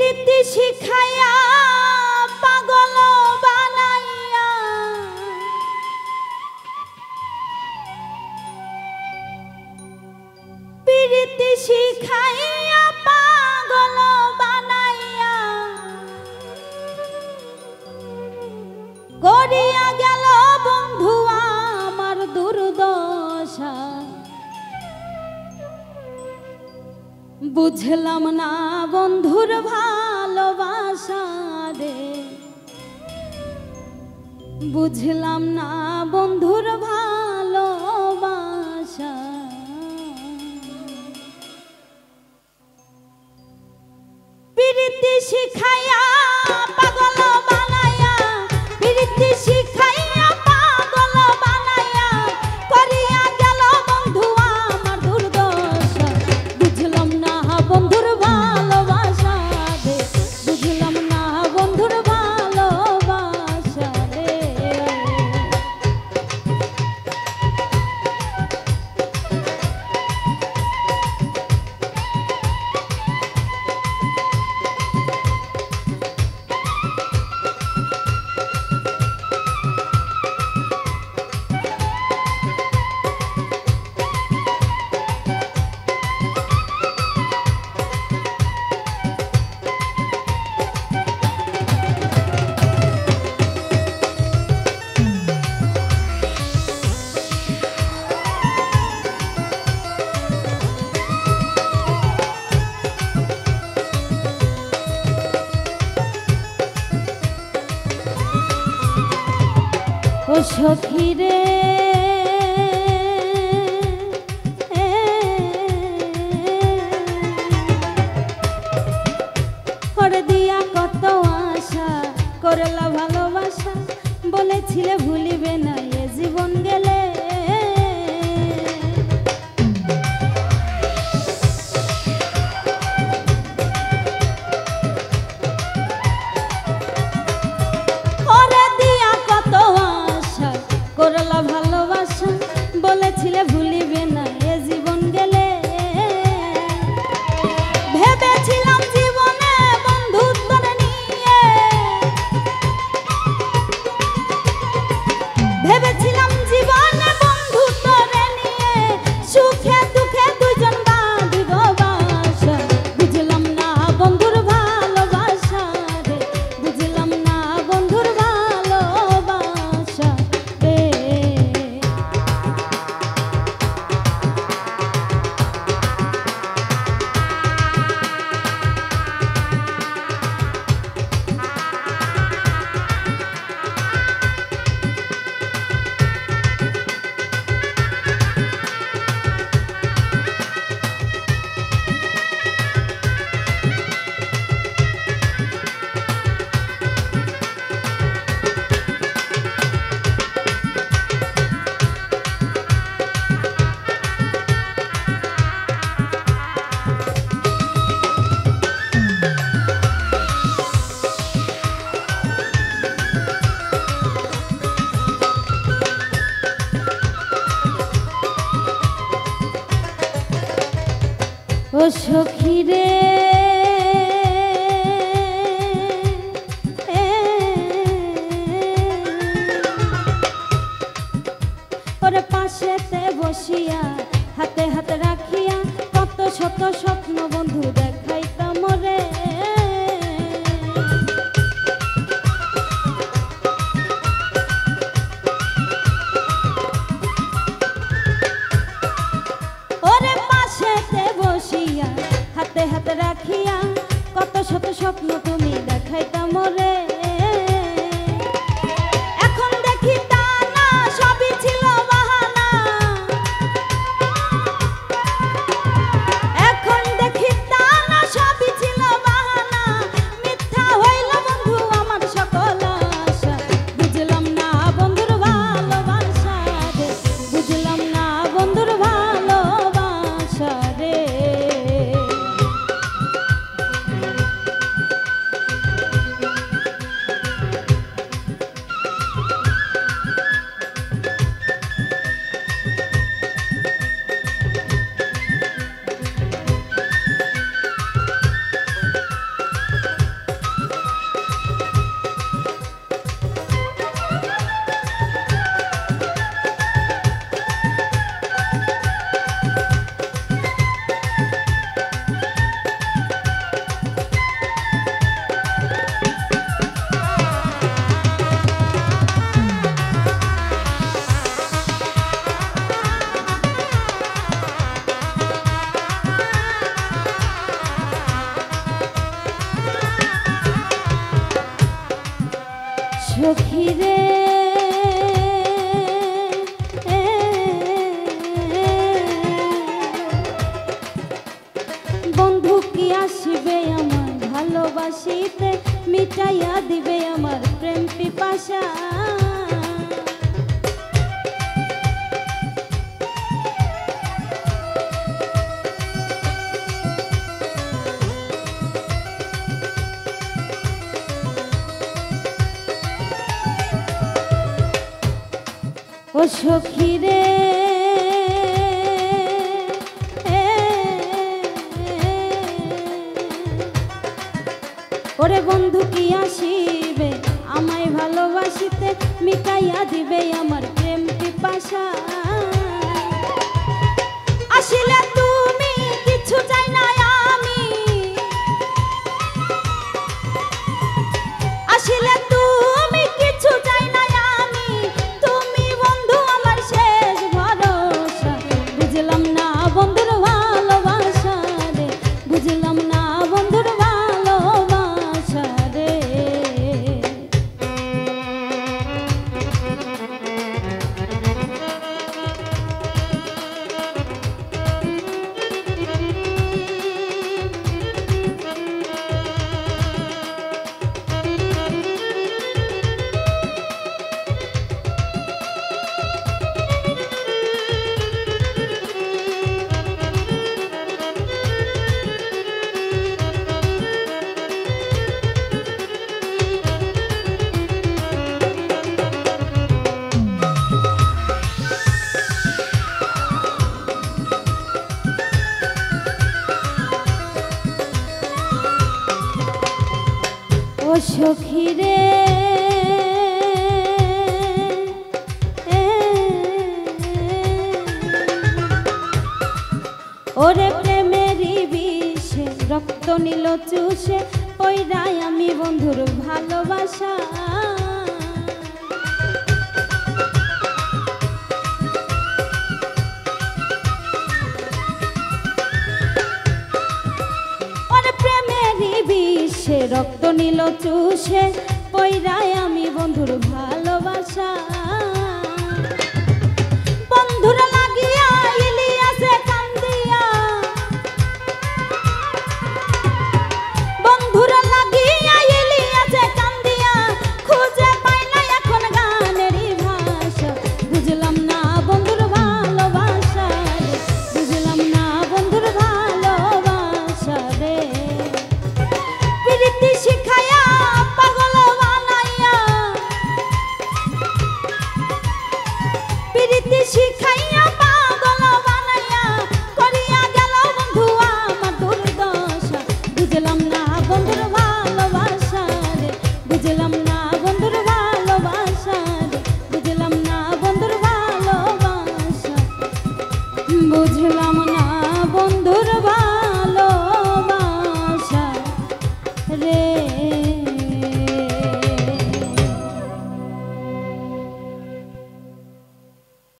রীতি শিখায়া পাগল বানাইয়া। প্রীতি শিখাইয়া পাগল বুঝলাম না বন্ধুর ভালোবাসা দে বুঝলাম না বন্ধুর ভালোবাসা। প্রীতি শিখায়া সখিরে ও সখী রে। ওরে পাশেতে বসিয়া হাতে হাতে রাখ হাতে হাতে রাখিয়া কত শত স্বপ্ন তুমি হাসিতে মিটাইয়া দিবে আমার প্রেম পিপাসা। ও সখী রে ওরে বন্ধু কি আসিবে? আমায় ভালোবাসিতে মিটাইয়া দিবে আমার প্রেম পিপাসা। আসিলে তুমি কিছু চাই না আমি। আসিলে ও রে ওরে প্রেমেরই বিষে রক্ত নিল চুষে ওই রায় আমি বন্ধুর ভালোবাসা। বিষে রক্ত নিল চুষে পৈরায় আমি বন্ধুর ভালোবাসা।